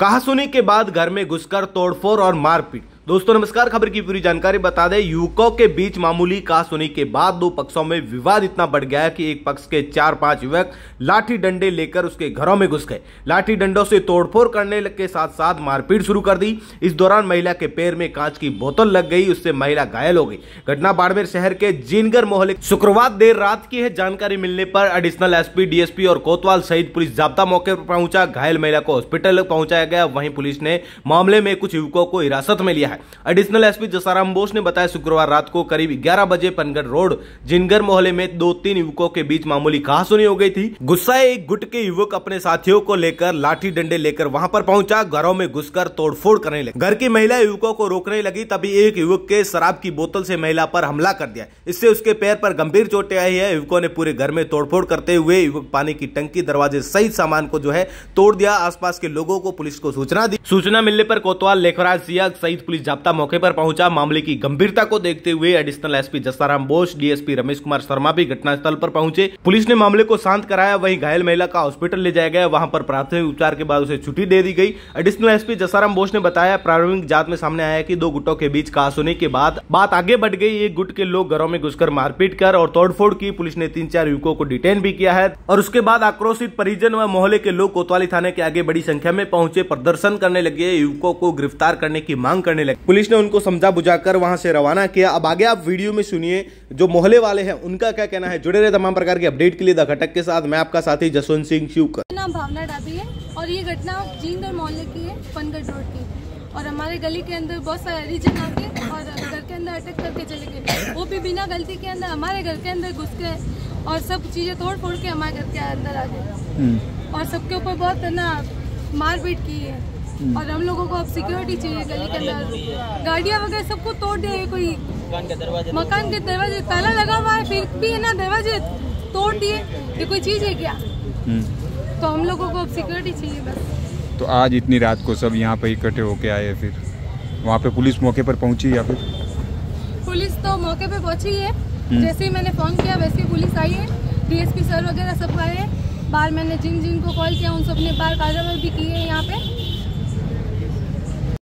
कहासुनी के बाद घर में घुसकर तोड़फोड़ और मारपीट। दोस्तों, नमस्कार। खबर की पूरी जानकारी बता दें, युवकों के बीच मामूली कहासुनी के बाद दो पक्षों में विवाद इतना बढ़ गया कि एक पक्ष के चार पाँच युवक लाठी डंडे लेकर उसके घरों में घुस गए। लाठी डंडों से तोड़फोड़ करने के साथ साथ मारपीट शुरू कर दी। इस दौरान महिला के पैर में कांच की बोतल लग गई, उससे महिला घायल हो गई। घटना बाड़मेर शहर के जीनगर मोहल्ले शुक्रवार देर रात की है। जानकारी मिलने पर एडिशनल एसपी, डीएसपी और कोतवाल सहित पुलिस जाब्ता मौके पर पहुँचा। घायल महिला को हॉस्पिटल पहुँचाया गया। वहीं पुलिस ने मामले में कुछ युवकों को हिरासत में लिया है। है एडिशनल एसपी जसाराम बोस ने बताया, शुक्रवार रात को करीब 11 बजे पनगढ़ रोड जिनगर मोहल्ले में दो तीन युवकों के बीच मामूली कहासुनी हो गई थी। गुस्साए एक गुट के युवक अपने साथियों को लेकर लाठी डंडे लेकर वहाँ पर पहुँचा, घरों में घुसकर तोड़फोड़ करने लगे। घर की महिला युवकों को रोकने लगी, तभी एक युवक के शराब की बोतल से महिला पर हमला कर दिया। इससे उसके पैर पर गंभीर चोटें आई है। युवकों ने पूरे घर में तोड़फोड़ करते हुए युवक पानी की टंकी, दरवाजे सहित सामान को जो है तोड़ दिया। आसपास के लोगों को पुलिस को सूचना दी। सूचना मिलने पर कोतवाल, लेखराज सिया सहित पुलिस जाब्ता मौके पर पहुँचा। मामले की गंभीरता को देखते हुए additional SP Jasaram Bose, DSP Ramesh Kumar Sharma भी घटनास्थल पर पहुँचे। पुलिस ने मामले को शांत कराया। वहीं घायल महिला का हॉस्पिटल ले जाया गया। वहाँ पर प्राथमिक उपचार के बाद उसे छुट्टी दे दी गई। एडिशनल एसपी जसाराम बोस ने बताया, प्रारंभिक जाँच में सामने आया की दो गुटों के बीच कहा सुनी के बाद बात आगे बढ़ गई। एक गुट के लोग घरों में घुसकर मारपीट कर और तोड़फोड़ की। पुलिस ने तीन चार युवकों को डिटेन भी किया है और उसके बाद आक्रोशित परिजन व मोहल्ले के लोग कोतवाली थाने के आगे बड़ी संख्या में पहुँचे, प्रदर्शन करने लगे। युवकों को गिरफ़्तार करने की मांग करने लगे पुलिस ने उनको समझा बुझाकर वहाँ से रवाना किया। अब आगे आप वीडियो में सुनिए जो मोहल्ले वाले हैं उनका क्या कहना है? जुड़े रहे तमाम प्रकार के अपडेट के लिए द घटक के साथ। मैं आपका साथी जसवंत सिंह शिवकर। नाम भावना डाबी है और ये घटना जींदर मोहल्ले की है पनगढ़ रोड की। और हमारे गली के अंदर बहुत सारे हरिजन आके और घर के अंदर अटैक करके चले गए। वो भी बिना गलती के अंदर हमारे घर के अंदर घुस गए और सब चीज़ें तोड़ फोड़ के हमारे घर के अंदर आ गए। और सबके ऊपर बहुत ना मारपीट की है। और हम लोगों को अब सिक्योरिटी चाहिए गली के अंदर। गाड़ियाँ वगैरह सबको तोड़ दिया है कोई। मकान के दरवाजे ताला लगा हुआ है फिर भी है ना दरवाजे तोड़ दिए। ये कोई चीज़ है क्या? तो हम लोगों को अब सिक्योरिटी चाहिए बस। तो आज इतनी रात को सब यहाँ पे इकट्ठे होके आए फिर? वहाँ पे पुलिस मौके पर पहुँची या फिर? पुलिस तो मौके पे पहुँची है। जैसे ही मैंने फ़ोन किया वैसे ही पुलिस आई है। डीएसपी सर वगैरह सब आए हैं। बाहर मैंने जिन जिन को कॉल किया उन सबने बाहर कार्रवाई भी की है यहाँ पे।